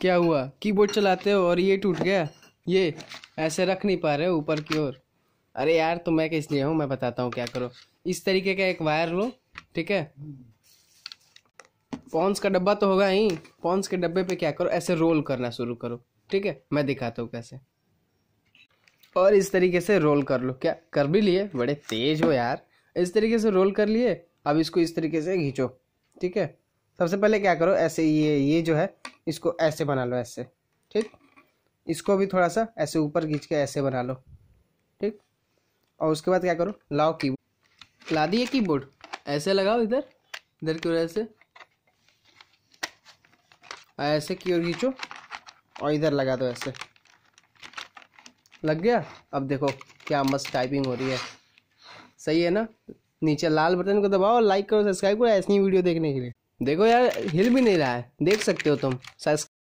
क्या हुआ? कीबोर्ड चलाते हो और ये टूट गया? ये, ऐसे रख नहीं पा रहे हो ऊपर की ओर। अरे यार तो मैं किस लिए हूँ? मैं बताता हूँ क्या करो। इस तरीके का एक वायर लो, ठीक है? पॉन्स का डब्बा तो होगा ही। पॉन्स के डब्बे पे क्या करो? ऐसे रोल करना शुरू करो, ठीक है? मैं दिखाता हूँ कैसे। और इस तरीके से रोल कर लो। क्या, कर भी लिए? बड़े तेज हो यार। इस तरीके से रोल कर लिए। अब इसको इस तरीके से खींचो, ठीक है? सबसे पहले क्या करो? ऐसे ये ये जो है इसको ऐसे बना लो, ऐसे। ठीक? इसको भी थोड़ा सा ऐसे ऊपर खींच के ऐसे बना लो। ठीक? और उसके बाद क्या करो? लाओ कीबोर्ड ला दिए कीबोर्ड ऐसे लगाओ इधर इधर की वजह से। ऐसे की ओर खींचो और इधर लगा दो ऐसे। लग गया? अब देखो क्या मस्त टाइपिंग हो रही है। सही है ना? नीचे लाल बटन को दबाओ लाइक करो सब्सक्राइब करो ऐसी वीडियो देखने के लिए। देखो यार हिल भी नहीं रहा है। देख सकते हो तुम